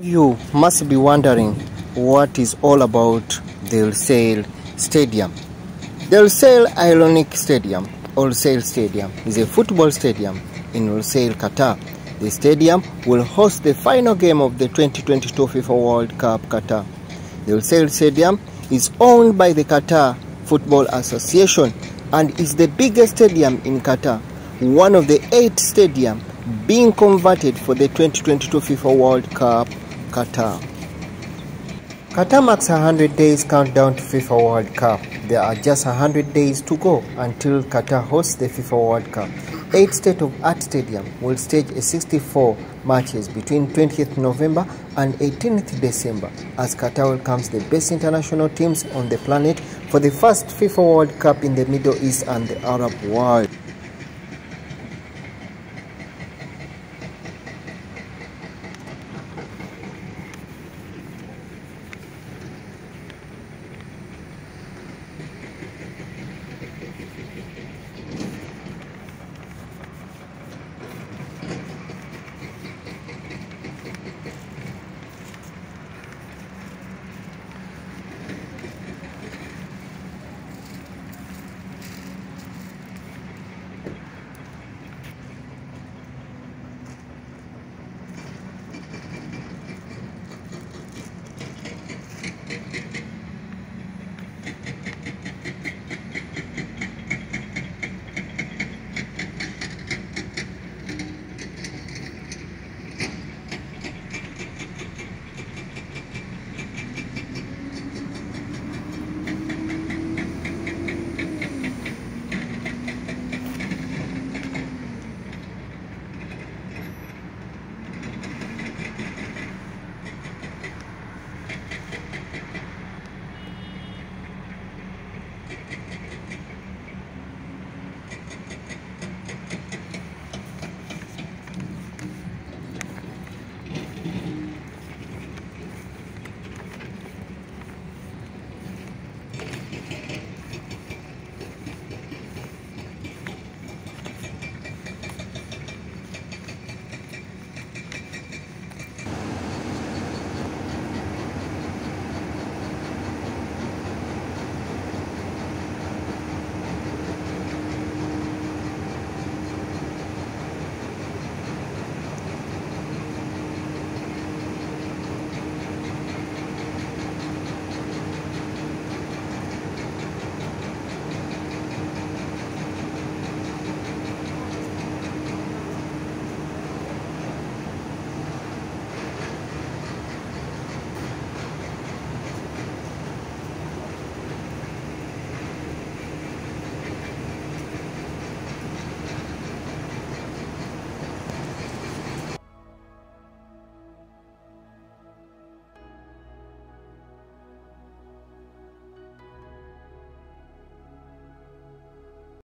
You must be wondering what is all about the Lusail Stadium. The Lusail Iconic Stadium, or Lusail Stadium, is a football stadium in Lusail, Qatar. The stadium will host the final game of the 2022 FIFA World Cup Qatar. The Lusail Stadium is owned by the Qatar Football Association and is the biggest stadium in Qatar, one of the eight stadiums being converted for the 2022 FIFA World Cup Qatar. Qatar marks 100 days countdown to FIFA World Cup. There are just 100 days to go until Qatar hosts the FIFA World Cup. Eight state-of-art stadium will stage a 64 matches between 20th November and 18th December as Qatar welcomes the best international teams on the planet for the first FIFA World Cup in the Middle East and the Arab world.